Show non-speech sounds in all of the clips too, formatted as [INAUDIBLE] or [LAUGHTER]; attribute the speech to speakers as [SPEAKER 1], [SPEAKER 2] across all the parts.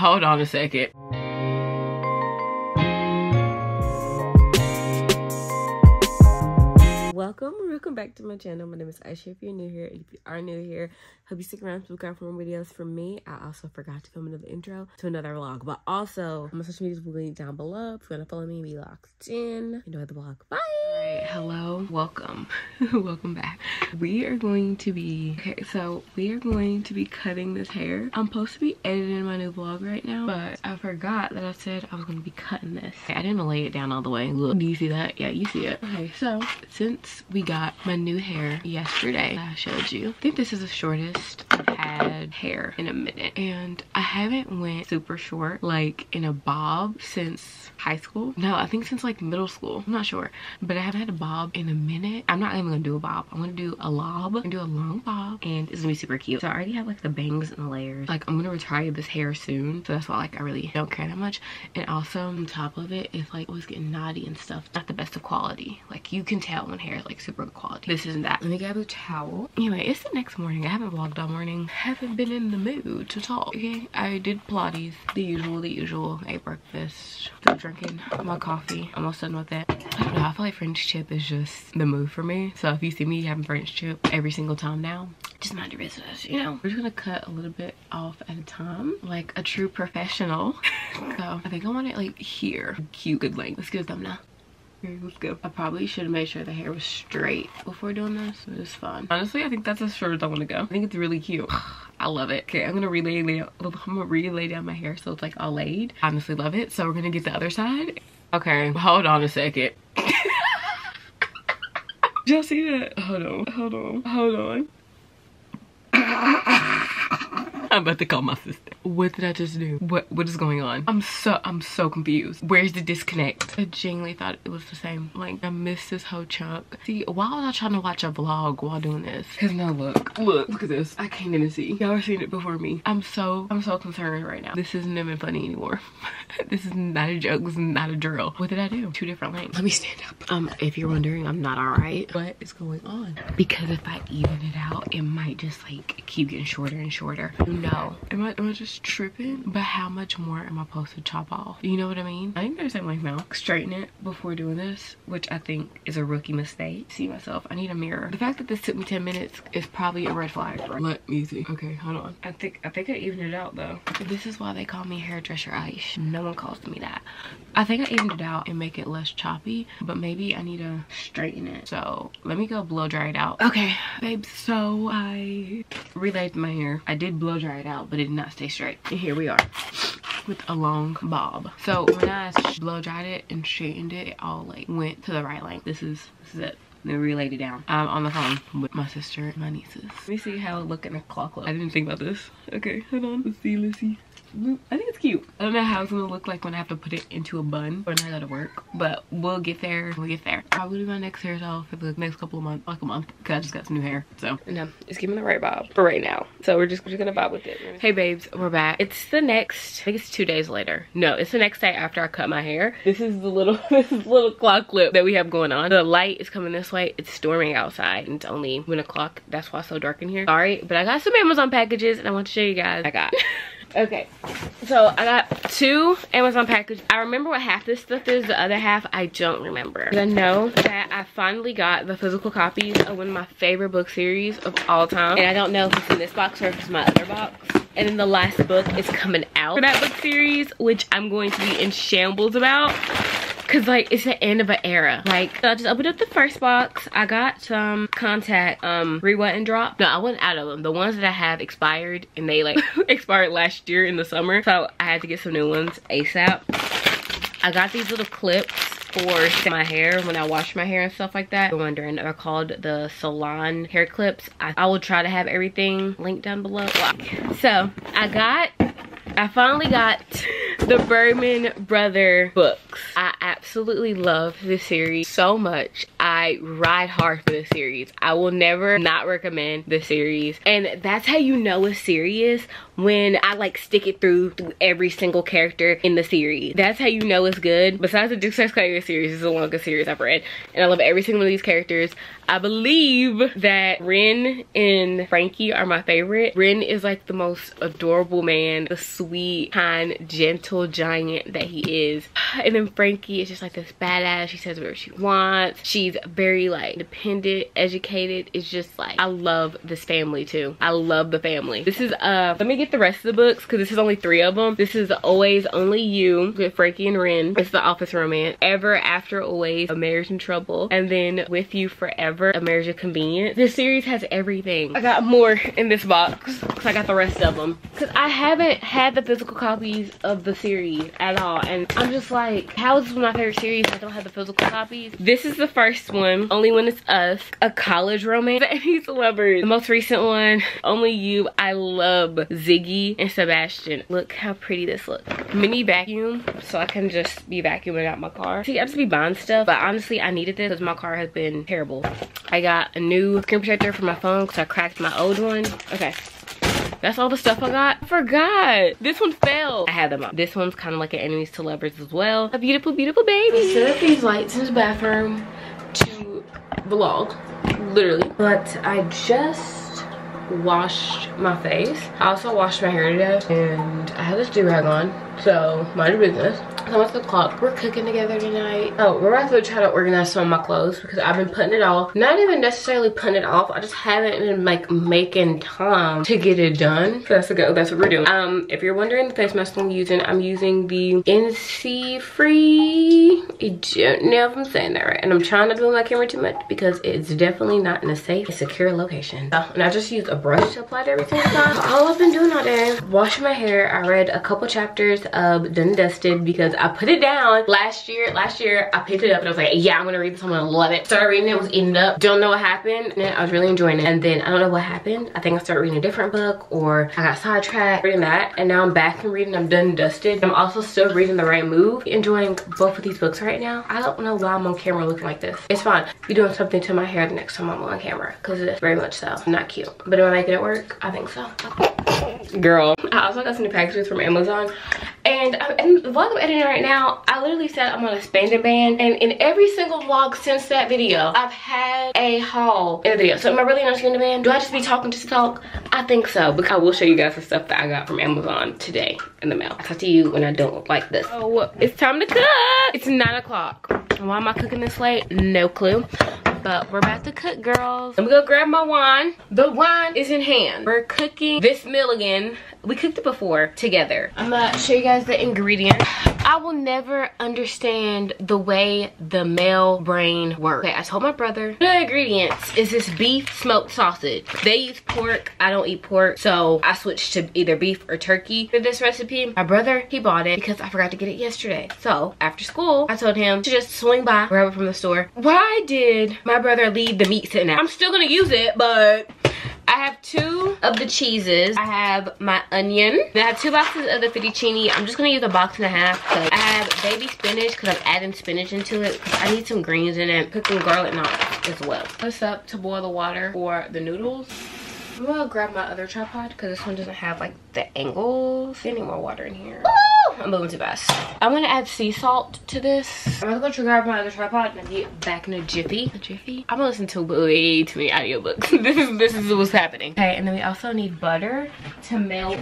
[SPEAKER 1] hold on a second. welcome welcome back to my channel. My name is Isha. If you're new here if you are new here hope you stick around out for more videos from me. I also forgot to film another intro to another vlog but also my social medias will link down below. If you want to follow me be locked in. Enjoy the vlog bye hello welcome. [LAUGHS] Welcome back. We are going to be okay so we are going to be cutting this hair. I'm supposed to be editing my new vlog right now but i forgot that i said i was going to be cutting this. Okay, i didn't lay it down all the way. Look. Do you see that? Yeah you see it. Okay so since we got my new hair yesterday i showed you. I think this is the shortest i've hair in a minute. And i haven't went super short like in a bob since high school. No i think since like middle school. I'm not sure. But i haven't had a bob in a minute. I'm not even gonna do a bob. I'm gonna do a lob. And do a long bob. And it's gonna be super cute. So i already have like the bangs and the layers. Like i'm gonna retire this hair soon. So that's why like i really don't care that much. And also on top of it it's like always getting naughty and stuff. Not the best of quality. Like you can tell when hair is like super good quality. This isn't that. Let me grab a towel. Anyway it's the next morning. I haven't vlogged all morning haven't been in the mood to talk. Okay i did pilates the usual the usual. Ate breakfast still drinking my coffee. Almost done with it. I don't know i feel like french chip is just the move for me. So if you see me having french chip every single time now just mind your business you know? We're just gonna cut a little bit off at a time like a true professional. [LAUGHS] So i think i want it like here. Cute good length. Let's get a thumbnail I probably should have made sure the hair was straight before doing this. It was fun. Honestly, I think that's as short as I want to go. I think it's really cute. [SIGHS] I love it. Okay, I'm gonna relay lay, I'm gonna relay down my hair so it's like all laid. I honestly love it. So we're gonna get the other side. Okay, hold on a second. [LAUGHS] Y'all see that? Hold on, hold on, hold on. [LAUGHS] I'm about to call my sister. What did I just do? What what is going on? I'm so I'm so confused. Where's the disconnect? I genuinely thought it was the same. Like I missed this whole chunk. See, why was I trying to watch a vlog while doing this? Cause now look, look, look at this. I can't even see. Y'all are seeing it before me. I'm so I'm so concerned right now. This isn't even funny anymore. [LAUGHS] this is not a joke. This is not a drill. What did I do? Two different lengths. Let me stand up. Um, if you're wondering, I'm not alright. What is going on? Because if I even it out, it might just like keep getting shorter and shorter. No. Am I am I just tripping? But how much more am I supposed to chop off? You know what I mean? I think there's same like now. Straighten it before doing this, which I think is a rookie mistake. See myself. I need a mirror. The fact that this took me 10 minutes is probably a red flag. Right? Let me see. Okay, hold on. I think I think I evened it out though. This is why they call me hairdresser ice. No one calls me that. I think I evened it out and make it less choppy, but maybe I need to straighten it. So let me go blow dry it out. Okay, babe, so I relayed my hair. I did blow dry it out, but it did not stay straight. And here we are with a long bob. So when I blow dried it and straightened it, it all like went to the right length. This is, this is it. Then relayed it down. I'm on the phone with my sister and my nieces. Let me see how it look in a clock look. I didn't think about this. Okay, hold on. Let's see, let's see. I think it's cute. I don't know how it's gonna look like when I have to put it into a bun when I go to work, but we'll get there. We'll get there. Probably do my next hairstyle for the next couple of months, like a month, because I just got some new hair. So, no, it's giving the right bob for right now. So we're just, we're just gonna vibe with it. Hey babes, we're back. It's the next, I think it's two days later. No, it's the next day after I cut my hair. This is the little, [LAUGHS] this is the little clock clip that we have going on. The light is coming this way. It's storming outside and it's only one o'clock. That's why it's so dark in here. Sorry, but I got some Amazon packages and I want to show you guys I got. [LAUGHS] Okay, so I got two Amazon packages. I remember what half this stuff is, the other half I don't remember. I know that I finally got the physical copies of one of my favorite book series of all time. And I don't know if it's in this box or if it's my other box. And then the last book is coming out for that book series, which I'm going to be in shambles about Cause like it's the end of an era. Like I just opened up the first box. I got some contact um re-wet and drop. No, I wasn't out of them. The ones that I have expired and they like [LAUGHS] expired last year in the summer. So I had to get some new ones ASAP. I got these little clips for my hair when I wash my hair and stuff like that. You're wondering, they're called the Salon hair clips. I, I will try to have everything linked down below. So I got I finally got the Bergman Brother books. I absolutely love this series so much. I ride hard for the series. I will never not recommend the series. And that's how you know it's serious when I like stick it through, through every single character in the series. That's how you know it's good. Besides the Duke Sex series, is the longest series I've read. And I love every single one of these characters. I believe that Ren and Frankie are my favorite. Ren is like the most adorable man, the sweet, kind, gentle giant that he is. [SIGHS] And then Frankie is just like this badass. She says whatever she wants. She's very like independent, educated. It's just like, I love this family too. I love the family. This is, uh, let me get the rest of the books because this is only three of them. This is Always Only You with Frankie and Ren. It's the office romance. Ever After Always, A Marriage in Trouble. And then With You Forever, A Marriage of Convenience. This series has everything. I got more in this box because I got the rest of them. Because I haven't had the physical copies of the series at all. And I'm just like, how is this my favorite series I don't have the physical copies? This is the first one, Only When It's Us, a college romance. [LAUGHS] Enemies lovers. The most recent one, Only You. I love Ziggy and Sebastian. Look how pretty this looks. Mini vacuum, so I can just be vacuuming out my car. See, I just be buying stuff, but honestly, I needed this because my car has been terrible. I got a new screen protector for my phone because I cracked my old one. Okay, that's all the stuff I got. Forgot. This one fell. I had them up. This one's kind of like an enemies to lovers as well. A beautiful, beautiful baby. Set up these lights in the bathroom to vlog, literally. But I just washed my face. I also washed my hair today and I have this do-rag on, so mind your business. So what's the clock? We're cooking together tonight. Oh, we're about to try to organize some of my clothes because I've been putting it off. Not even necessarily putting it off. I just haven't been like making time to get it done. So that's a go. That's what we're doing. Um, if you're wondering the face mask I'm using, I'm using the Innisfree. I don't know if I'm saying that right. And I'm trying to do my camera too much because it's definitely not in a safe, secure location. So, and I just used a brush to apply to everything. All I've been doing all day, washing my hair. I read a couple chapters of Done Dusted because I put it down last year. Last year, I picked it up and I was like, yeah, I'm gonna read this. I'm gonna love it. Started reading it, was eating up. Don't know what happened. And I was really enjoying it. And then I don't know what happened. I think I started reading a different book or I got sidetracked reading that. And now I'm back and reading. I'm done dusted. I'm also still reading The Right Move. Enjoying both of these books right now. I don't know why I'm on camera looking like this. It's fine. You're doing something to my hair the next time I'm on camera because it's very much so. Not cute. But am I making it work? I think so. Girl. I also got some new packages from Amazon. And, I'm, and the vlog I'm editing right now, I literally said I'm on a spending ban. And in every single vlog since that video, I've had a haul in the video. So am I really on a spending ban? Do I just be talking just to talk? I think so. Because I will show you guys the stuff that I got from Amazon today in the mail. I'll talk to you when I don't like this. Oh, it's time to cook. It's 9 o'clock. Why am I cooking this late? No clue but we're about to cook girls. I'm gonna grab my wine. The wine is in hand. We're cooking. This meal again. We cooked it before together. I'm gonna show you guys the ingredients i will never understand the way the male brain works. Okay i told my brother the ingredients is this beef smoked sausage. They use pork i don't eat pork so i switched to either beef or turkey for this recipe. My brother he bought it because i forgot to get it yesterday. So after school i told him to just swing by grab it from the store. Why did my brother leave the meat sitting out. I'm still gonna use it, but I have two of the cheeses. I have my onion. I have two boxes of the fettuccine. I'm just gonna use a box and a half I have baby spinach because I'm adding spinach into it I need some greens in it. Cooking garlic knots as well. This up to boil the water for the noodles. I'm gonna grab my other tripod because this one doesn't have like the angles. I need more water in here. I'm moving too fast. I'm gonna add sea salt to this. I'm gonna go grab my other tripod and get back in a jiffy. A jiffy? I'm gonna listen to way too many audiobooks. [LAUGHS] this is this is what's happening. Okay, and then we also need butter to melt.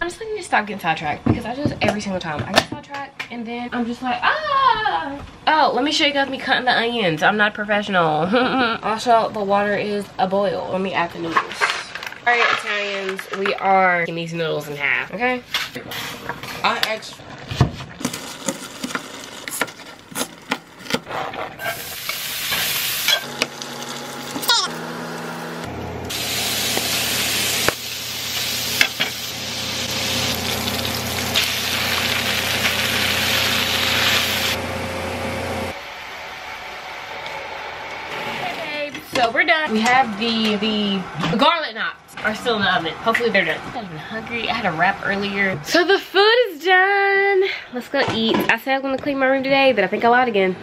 [SPEAKER 1] I'm just need to stop getting sidetracked because I just every single time I get sidetracked and then I'm just like ah. Oh, let me show you guys me cutting the onions. I'm not professional. [LAUGHS] also, the water is a boil. Let me add the noodles. All right, Italians, we are getting these noodles in half, okay? I actually... So we're done. We have the the garlic knots are still in the oven. Hopefully they're done. I'm hungry. I had a wrap earlier. So the food is done. Let's go eat. I said I'm gonna clean my room today, but I think I lied again.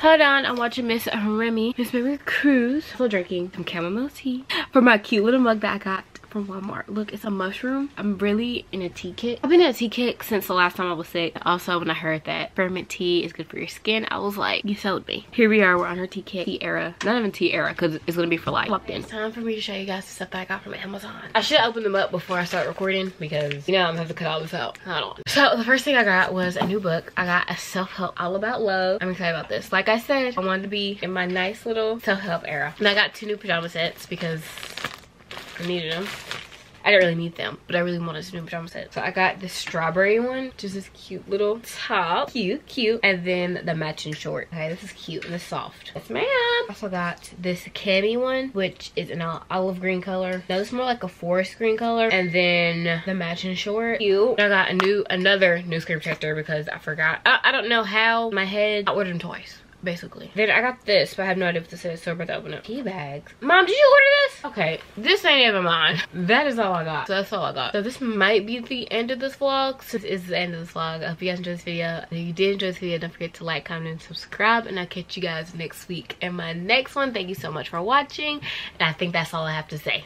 [SPEAKER 1] Hold on, I'm watching Miss Remy, Miss Remy Cruise. Still drinking some chamomile tea from my cute little mug that I got from Walmart. Look, it's a mushroom. I'm really in a tea kick. I've been in a tea kick since the last time I was sick. Also, when I heard that ferment tea is good for your skin, I was like, you sold me. Here we are, we're on our tea kick tea era. Not even tea era, because it's gonna be for life. Locked in. It's time for me to show you guys the stuff that I got from Amazon. I should open them up before I start recording because you know I'm gonna have to cut all this out. Hold on. So the first thing I got was a new book. I got a self-help all about love. I'm excited about this. Like I said, I wanted to be in my nice little self-help era. And I got two new pajama sets because I needed them. I didn't really need them, but I really wanted to do pajama set. So I got this strawberry one, just this cute little top. Cute, cute. And then the matching short. Okay, this is cute and it's soft. Yes, ma'am. I also got this cami one, which is an olive green color. This is more like a forest green color. And then the matching short. Cute. I got a new, another new screen protector because I forgot. I, I don't know how my head, I ordered them twice basically. Then I got this, but I have no idea what this is, so we're about to open it. Tea bags. Mom, did you order this? Okay, this ain't even mine. That is all I got. So that's all I got. So this might be the end of this vlog, since it's the end of this vlog. I hope you guys enjoyed this video. If you did enjoy this video, don't forget to like, comment, and subscribe, and I'll catch you guys next week in my next one. Thank you so much for watching, and I think that's all I have to say.